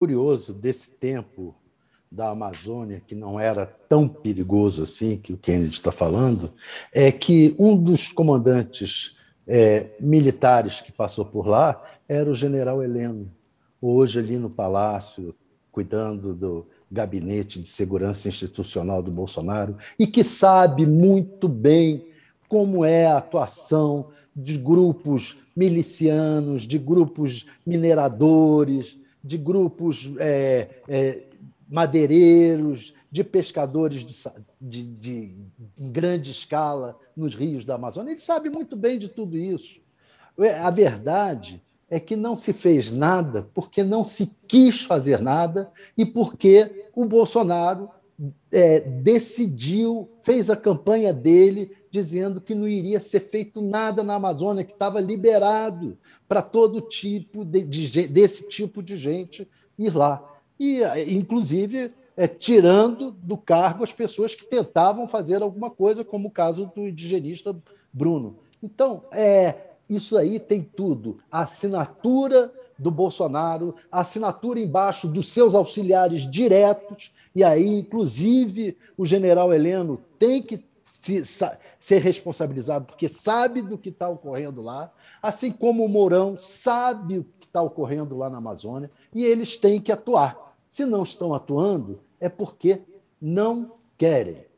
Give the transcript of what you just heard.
curioso desse tempo da Amazônia, que não era tão perigoso assim, que o Kennedy está falando, é que um dos comandantes é, militares que passou por lá era o general Heleno, hoje ali no Palácio, cuidando do gabinete de segurança institucional do Bolsonaro, e que sabe muito bem como é a atuação de grupos milicianos, de grupos mineradores, de grupos é, é, madeireiros, de pescadores de, de, de, em grande escala nos rios da Amazônia. Ele sabe muito bem de tudo isso. É, a verdade é que não se fez nada porque não se quis fazer nada e porque o Bolsonaro é, decidiu, fez a campanha dele dizendo que não iria ser feito nada na Amazônia, que estava liberado para todo tipo de, de, desse tipo de gente ir lá. E, inclusive, é, tirando do cargo as pessoas que tentavam fazer alguma coisa, como o caso do indigenista Bruno. Então, é, isso aí tem tudo. A assinatura do Bolsonaro, assinatura embaixo dos seus auxiliares diretos, e aí, inclusive, o general Heleno tem que se, ser responsabilizado, porque sabe do que está ocorrendo lá, assim como o Mourão sabe o que está ocorrendo lá na Amazônia, e eles têm que atuar. Se não estão atuando, é porque não querem.